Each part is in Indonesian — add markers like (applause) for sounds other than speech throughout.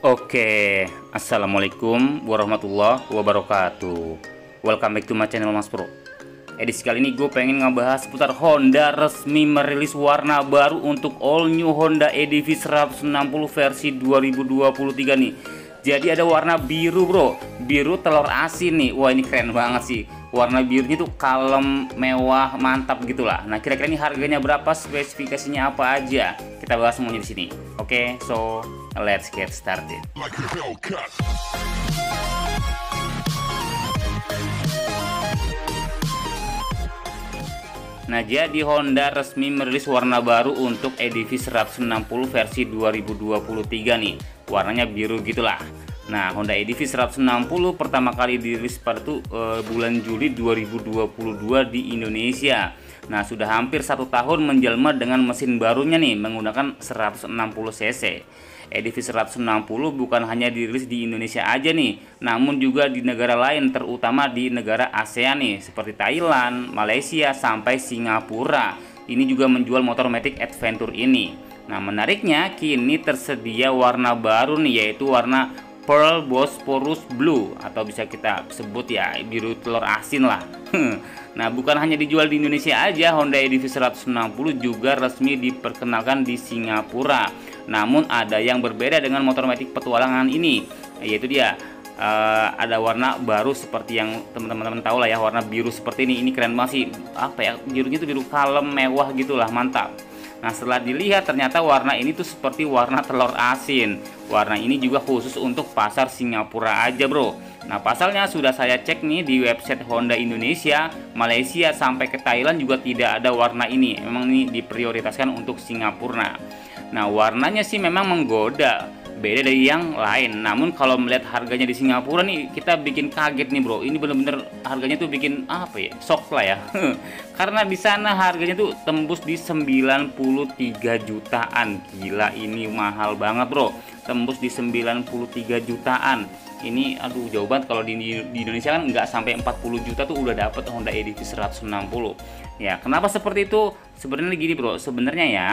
Oke, Assalamualaikum warahmatullahi wabarakatuh. Welcome back to my channel Mas Pro Edisi kali ini gue pengen ngebahas seputar Honda resmi merilis warna baru untuk all new Honda EDV 160 versi 2023 nih. Jadi ada warna biru bro, biru telur asin nih. Wah ini keren banget sih. Warna birunya tuh kalem, mewah, mantap gitulah. Nah kira-kira ini harganya berapa, spesifikasinya apa aja? Kita bahas semuanya di sini. Oke, so let's get started. Like Nah, jadi Honda resmi merilis warna baru untuk EDV 160 versi 2023 nih. Warnanya biru gitulah. Nah, Honda EDV 160 pertama kali dirilis pada tuh e, bulan Juli 2022 di Indonesia. Nah, sudah hampir satu tahun menjelma dengan mesin barunya nih menggunakan 160 cc. EDV 160 bukan hanya dirilis di Indonesia aja nih, namun juga di negara lain terutama di negara ASEAN nih seperti Thailand, Malaysia sampai Singapura. Ini juga menjual motor Matic Adventure ini. Nah, menariknya kini tersedia warna baru nih yaitu warna Pearl Bosporus Blue atau bisa kita sebut ya biru telur asin lah. (laughs) nah, bukan hanya dijual di Indonesia aja, Honda EDV 160 juga resmi diperkenalkan di Singapura. Namun ada yang berbeda dengan motor metik petualangan ini, yaitu dia uh, ada warna baru seperti yang teman-teman tahu lah ya warna biru seperti ini ini keren banget sih apa ya birunya itu biru kalem mewah gitulah mantap nah setelah dilihat ternyata warna ini tuh seperti warna telur asin. Warna ini juga khusus untuk pasar Singapura aja bro. Nah pasalnya sudah saya cek nih di website Honda Indonesia Malaysia sampai ke Thailand juga tidak ada warna ini. Memang ini diprioritaskan untuk Singapura. Nah warnanya sih memang menggoda beda dari yang lain. Namun kalau melihat harganya di Singapura nih kita bikin kaget nih bro. Ini bener-bener harganya tuh bikin apa ya shock lah ya. (laughs) Karena di sana harganya tuh tembus di 93 jutaan. Gila ini mahal banget bro. Tembus di 93 jutaan. Ini aduh jauh banget. Kalau di, di Indonesia kan nggak sampai 40 juta tuh udah dapet Honda EDV 160 ya kenapa seperti itu? Sebenarnya gini bro. Sebenarnya ya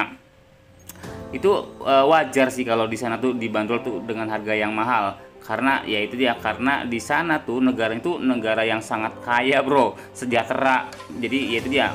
itu uh, wajar sih kalau di sana tuh dibanderol tuh dengan harga yang mahal. Karena ya itu dia karena di sana tuh negara itu negara yang sangat kaya bro. Sejahtera. Jadi ya itu dia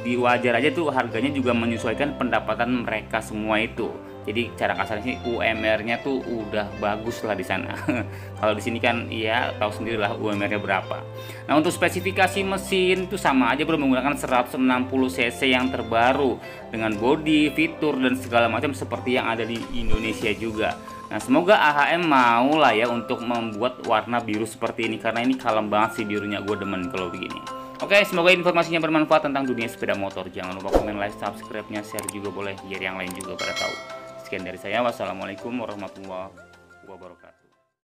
di wajar aja tuh harganya juga menyesuaikan pendapatan mereka semua itu jadi cara kasarnya sih UMR-nya tuh udah bagus lah di sana. (laughs) Kalau di sini kan ya tahu sendiri lah UMR-nya berapa. Nah untuk spesifikasi mesin itu sama aja bro menggunakan 160 cc yang terbaru dengan body, fitur dan segala macam seperti yang ada di Indonesia juga. Nah semoga AHM mau lah ya untuk membuat warna biru seperti ini karena ini kalem banget sih birunya gue demen kalau begini. Oke, semoga informasinya bermanfaat tentang dunia sepeda motor. Jangan lupa komen, like, subscribe-nya, share juga boleh biar yang lain juga pada tahu. Sekian dari saya. Wassalamualaikum warahmatullahi wabarakatuh.